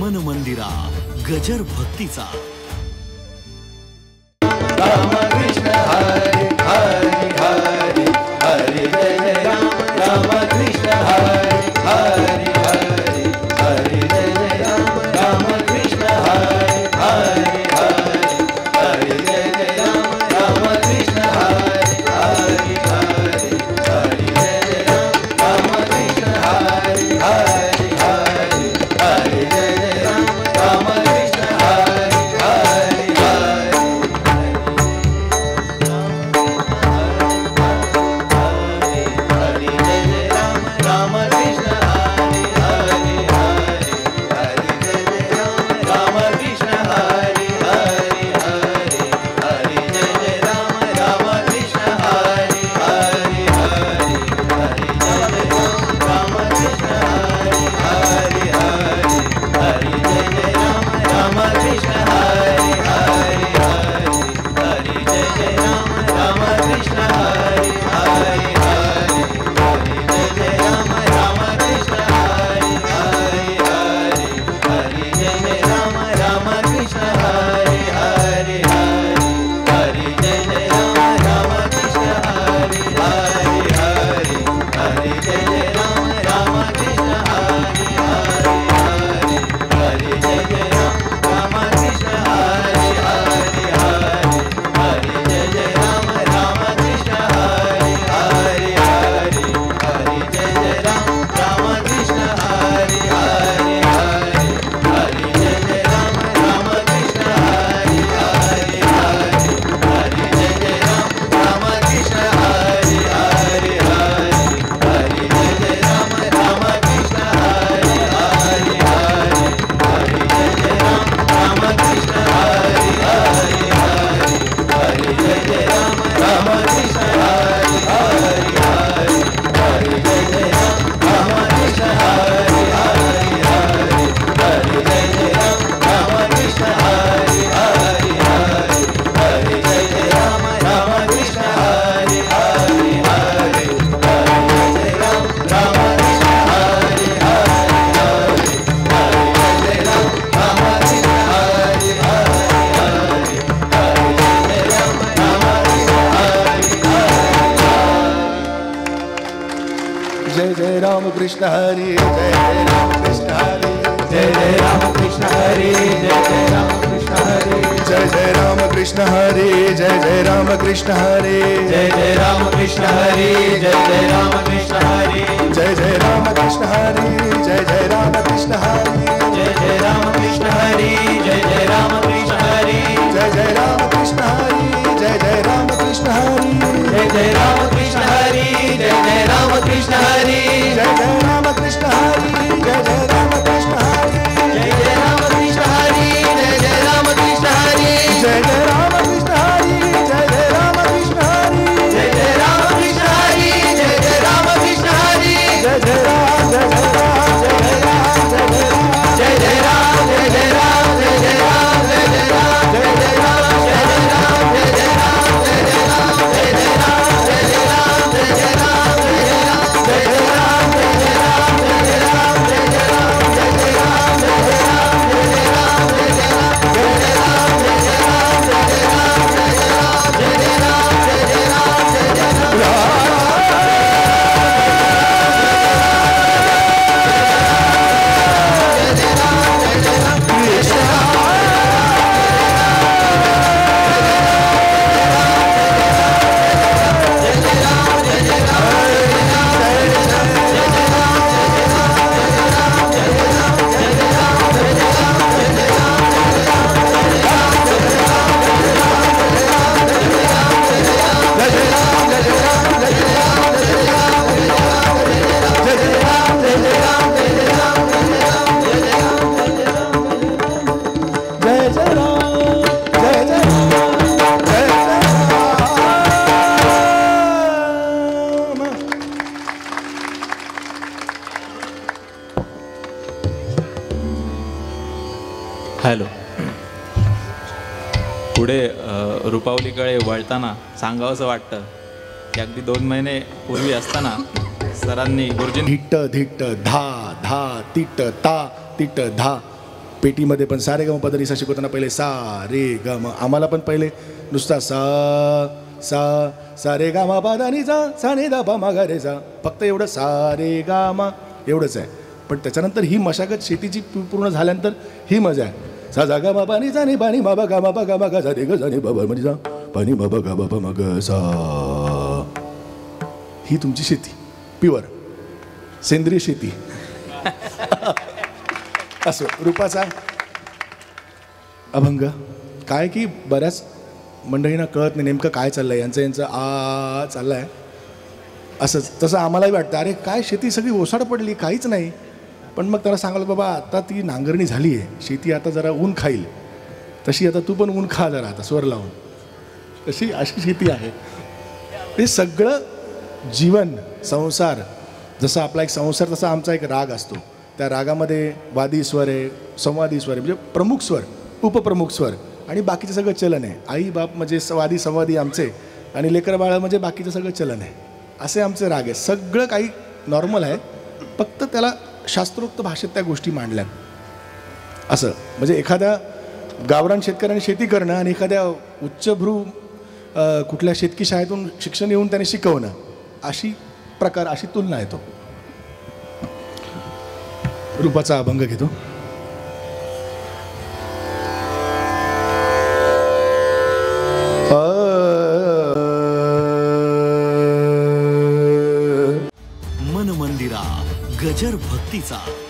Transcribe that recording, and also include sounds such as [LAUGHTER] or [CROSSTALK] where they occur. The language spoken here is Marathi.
मन मंदिरा गजर भक्तीचा. कृष्ण हरी जय जय राम कृष्ण हरी जय जय राम कृष्ण हरी जय जय राम कृष्ण जय जय राम कृष्ण हरी जय जय राम कृष्ण हरी जय जय राम कृष्ण हरी जय जय राम कृष्ण हरी जय जय राम कृष्ण हरी जय जय राम कृष्ण हरी जय जय राम कृष्ण हरी जय जय राम कृष्ण हरी जय जय राम कृष्ण हरी जय जय राम कृष्ण हरी जय जय राम हॅलो. पुढे रुपावलीकडे वळताना सांगावंसं वाटतं की अगदी दोन महिने पूर्वी असताना सरांनी गुरुजी धिट्ट धिट्ट धा धा तिट ता तिट धा. पेटीमध्ये पण सारे गम पदरीसा शिकवताना पहिले सा रे गम आम्हाला पण पहिले. नुसता सा सा सा रे गामा बादानी जा सा ने दा बा रे जा फक्त एवढं सा रे गामा एवढंच आहे. पण त्याच्यानंतर ही मशागत शेतीची पूर्ण झाल्यानंतर ही मजा आहे. सा जा ग मा पा नि सा नि पा नि मा बा गा मा पा मा गा सा रे ग सा नि म्हणजे सा पा नि मा बा गा बा पा ग सा। ही तुमची शेती प्युअर सेंद्रिय शेती. [LAUGHS] असो रूपाचा अभंग. काय की बऱ्याच मंडळींना कळत नाही नेमकं काय चाललं आहे यांचं यांचं आ चाललंय. असंच तसं आम्हालाही वाटतं अरे काय शेती सगळी ओसाड पडली काहीच नाही. पण मग त्याला सांगाल बाबा आता ती नांगरणी झाली आहे. शेती आता जरा ऊन खाईल. तशी आता तू पण ऊन खा जरा आता स्वर लावून. तशी अशी शेती आहे. हे सगळं जीवन संसार जसा आपला एक संसार तसा आमचा एक राग असतो. त्या रागामध्ये वादी स्वर आहे संवादी स्वर आहे म्हणजे प्रमुख स्वर उपप्रमुख स्वर. आणि बाकीचं सगळं चलन आहे. आई बाप म्हणजे वादी संवादी आमचे. आणि लेकर बाळ म्हणजे बाकीचं सगळं चलन आहे. असे आमचे राग आहे सगळं काही नॉर्मल आहे. फक्त त्याला शास्त्रोक्त भाषेत त्या गोष्टी मांडल्या असं. म्हणजे एखाद्या गावरान शेतकऱ्याने शेती करणं आणि एखाद्या उच्चभ्रू कुठल्या शेतकी शाळेतून शिक्षण येऊन त्याने शिकवणं अशी प्रकार अशी तुलना येतो रूपाचा अभंग घेतो. मन मंदिरा गजर भक्तीचा